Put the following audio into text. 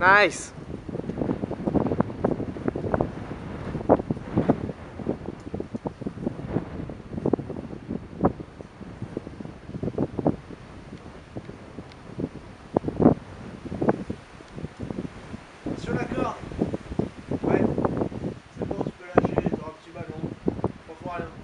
Nice. Sur la corde. Ouais. C'est bon, tu peux lâcher, t'auras un petit ballon. Pas pour rien.